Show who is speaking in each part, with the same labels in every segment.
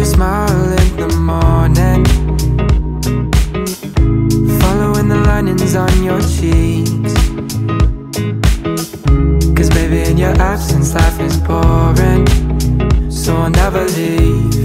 Speaker 1: Your smile in the morning. Following the linings on your cheeks. Cause baby, in your absence, life is boring. So I'll never leave.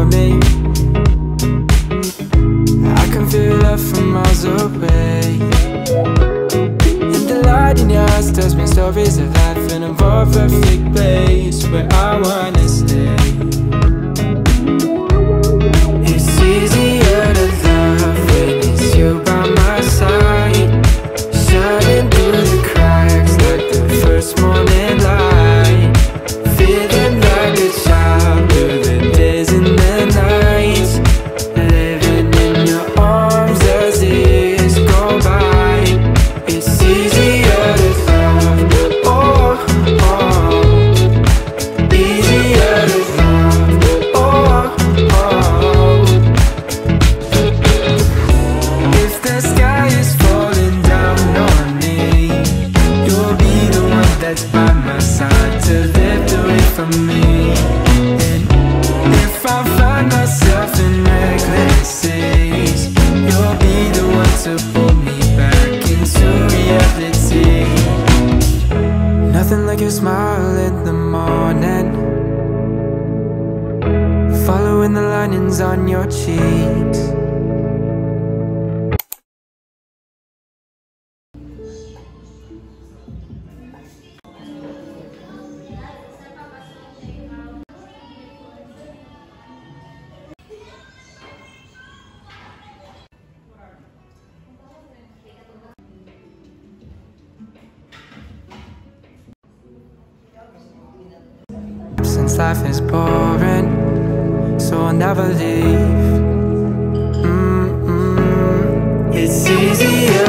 Speaker 1: Adore me. I can feel love from miles away. And the light in your eyes tells me stories of life in a more perfect place where I wanna stay. From me. And if I find myself in reckless you'll be the one to pull me back into reality. Nothing like your smile in the morning. Following the linings on your cheeks. Life is boring, so I'll never leave. Mm-mm. It's easier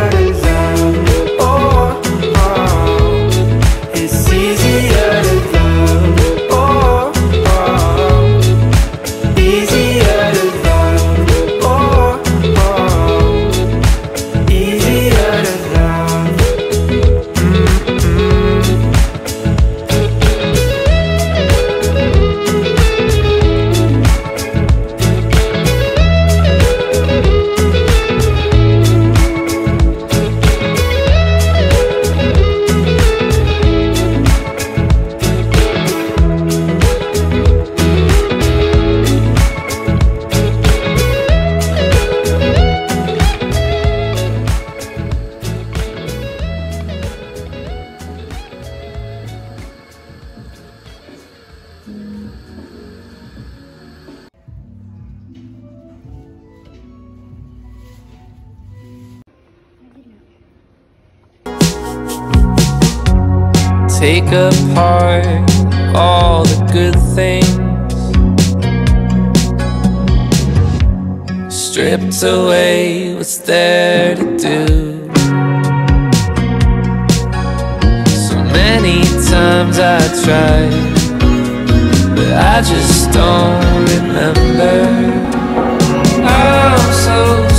Speaker 2: Take apart all the good things. Stripped away what's there to do. So many times I tried But I just don't remember. I'm so